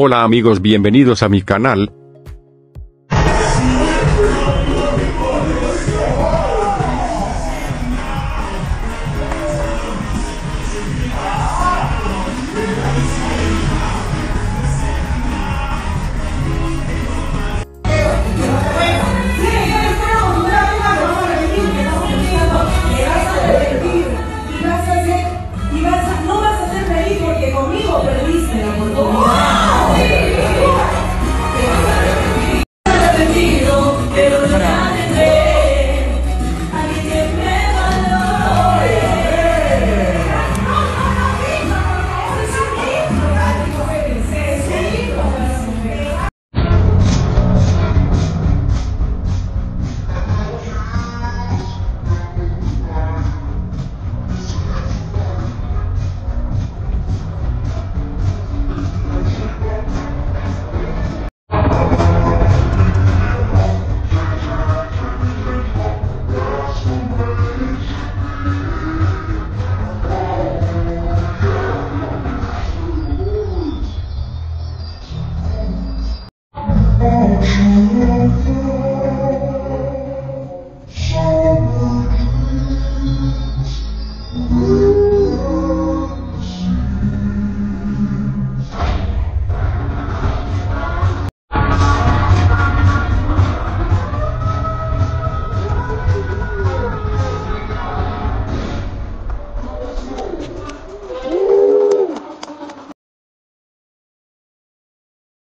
Hola amigos bienvenidos a mi canal,